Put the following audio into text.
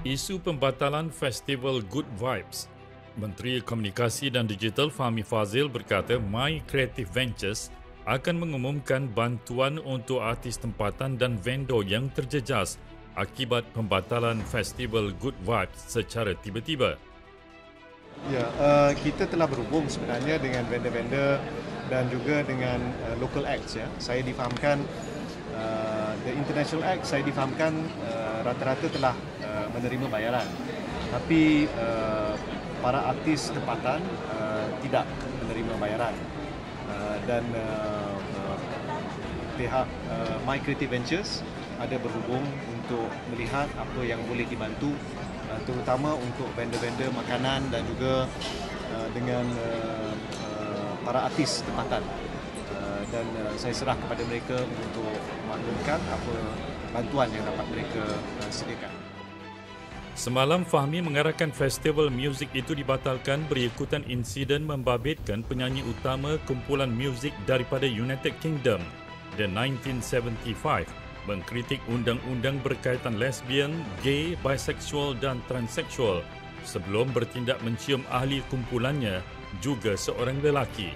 Isu pembatalan Festival Good Vibes. Menteri Komunikasi dan Digital Fahmi Fazil berkata My Creative Ventures akan mengumumkan bantuan untuk artis tempatan dan vendor yang terjejas akibat pembatalan Festival Good Vibes secara tiba-tiba. Ya, uh, kita telah berhubung sebenarnya dengan vendor-vendor dan juga dengan uh, local acts ya. Saya difahamkan uh, the international act saya difahamkan uh, rata-rata telah Uh, menerima bayaran. Tapi uh, para artis tempatan uh, tidak menerima bayaran. Uh, dan uh, uh, pihak uh, My Creative Ventures ada berhubung untuk melihat apa yang boleh dibantu uh, terutama untuk vendor-vendor makanan dan juga uh, dengan uh, uh, para artis tempatan. Dan uh, saya serah kepada mereka untuk maklumkan apa bantuan yang dapat mereka uh, sediakan. Semalam Fahmi mengarahkan festival muzik itu dibatalkan berikutan insiden membabitkan penyanyi utama kumpulan muzik daripada United Kingdom, The 1975, mengkritik undang-undang berkaitan lesbian, gay, bisexual dan transseksual sebelum bertindak mencium ahli kumpulannya juga seorang lelaki.